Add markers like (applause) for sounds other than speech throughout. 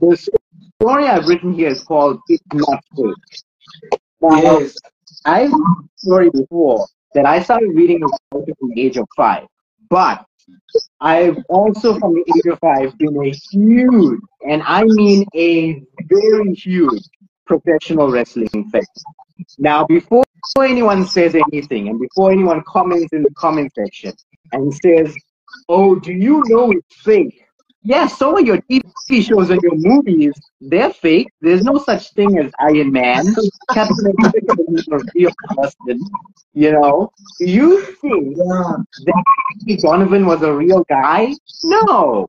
The story I've written here is called It's Not Fake. Now, Yes. I've the story before that I started reading this book from the age of five, but I've also from the age of five been a huge, and I mean a very huge, professional wrestling fan. Now, before anyone says anything, and before anyone comments in the comment section and says, "Oh, do you know it's fake?" Yes, some of your TV shows and your movies. They're fake. There's no such thing as Iron Man. Captain America real person. You know, you think that Donovan was a real guy? No.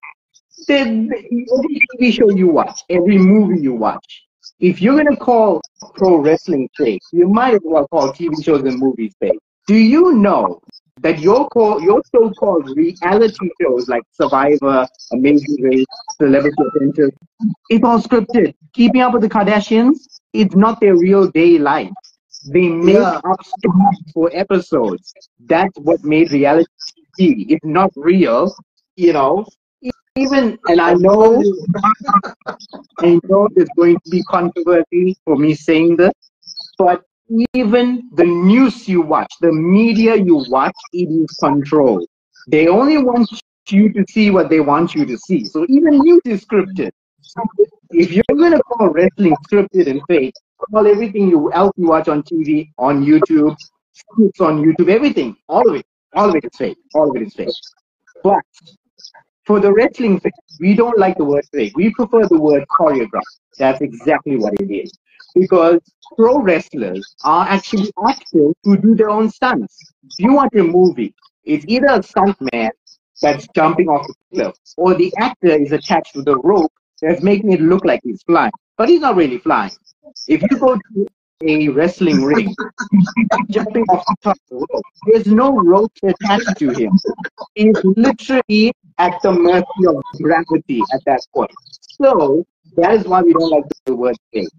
The, the- every TV show you watch, every movie you watch, if you're gonna call pro wrestling fake, you might as well call TV shows and movies fake. Do you know that your call, your so-called reality shows like Survivor, Amazing Race, Celebrity Apprentice, it's all scripted. Keeping Up with the Kardashians, it's not their real day life. They make Yeah. up stories for episodes. That's what made reality TV. It's not real, you know. Even and I know (laughs) I know there's going to be controversy for me saying this, but even the news you watch, the media you watch, it is controlled. They only want you to see what they want you to see. So even news is scripted. So if you're gonna call wrestling scripted and fake, call everything you else you watch on TV, on YouTube, scripts on YouTube, everything, all of it, all of it is fake. All of it is fake. But for the wrestling fans, we don't like the word fake. We prefer the word choreograph. That's exactly what it is. Because pro wrestlers are actually actors who do their own stunts. If you watch a movie, it's either a stunt man that's jumping off the cliff, or the actor is attached to the rope that's making it look like he's flying. But he's not really flying. If you go to a wrestling ring, jumping off the top of the rope, there's no rope attached to him. He's literally at the mercy of gravity at that point. So that is why we don't like the word fake.